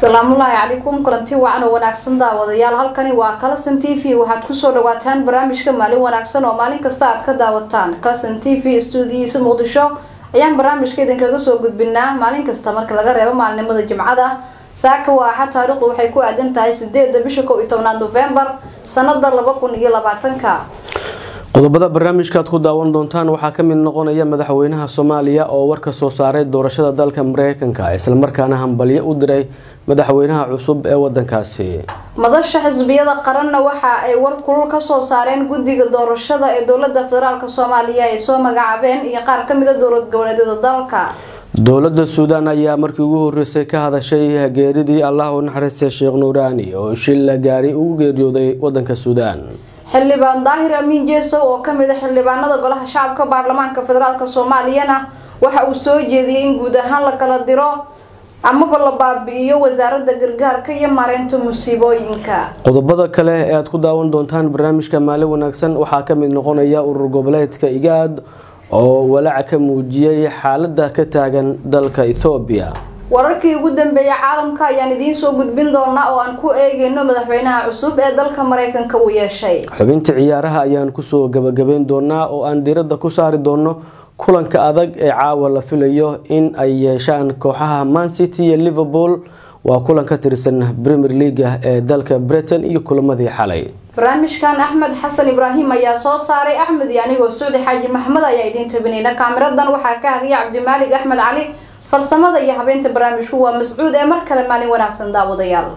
asalaamullaahi calaykum kulanti wacan oo wanaagsan daawadayaal halkani waa kalasan t v. Waxaad ku soo dhawaataan barnaamijka maalin wanaagsan oo maalin kasta aad ka daawataan. Kalasan t v stuudiyiisa muqdisho. Ayaan barnaamijka idinkaga soo gudbinaa. Maalin kasta marka laga reebo maalinimada jimcada saaka waa axad taariikhdu waxay ku aadan tahay sideeda bisha kow iyo tobnaad nofembar sanada laba kun iyo labaatanka qodobada barnaamijka aad ku daawan doontaan waxaa ka mid noqonaya madaxweynaha soomaaliya oo war ka soo saaray doorashada dalka mareykanka islamarkaana hambalyo u diray madaxweynaha cusub ee wadankaasi madasha xisbiyada qaranna waxa ay war kulul ka soo saareen guddiga doorashada ee dowladda federaalk soomaaliya ay soo magacaabeen iyo qaar ka mid a dowlad goboleedyada dalka. Dowlada suudaan ayaa markii ugu horeysay ka hadashay geeridii allah u naxariistay sheekh nuuraani oo shil gaari ugu geeriyooday wadanka suudaan xildhibaan daahir amiin jeesow oo ka mid a xildhibaanada golaha shacabka baarlamaanka federaalk soomaaliyana waxa uu soo jeediyey in guud ahaan la kala diro amaba la baabi'iyo wasaarada gargaarka iyo maareynta musiibooyinka. Qodobada kale ee aad ku daawan doontaan barnaamijka maalin wanaagsan waxaa ka mid noqonaya urur goboleedka igaad oo walaac ka muujiyey xaalada ka taagan dalka ethoobiya wararkii ugu dambeeyay caalamka ayaan idiin soo gudbin doonaa oo aan ku eegeyno madaxweynaha cusub ee dalka mareykanka uu yeeshay. Xubinta ciyaaraha ayaan ku soo gabagabeyn doonaa oo aan diiradda ku saari doono kulanka adag ee caawa la filayo in ay yeeshaan kooxaha man city iyo liverpool. Waa kulan ka tirsan premier leaga ee dalka britain iyo kulamadii xalay. Barnaamijkan axmed xasan ibraahim ayaa soo saaray. Axmed iyo anigoo sucdi xaaji maxmed ayaa idiin tabinayna kaamiradan waxaa ka hagaya cabdimaalig axmed cali farsamada iyo habeynta barnaamijku waa mascuud ee mar kale maalin wanaagsan daawadayaal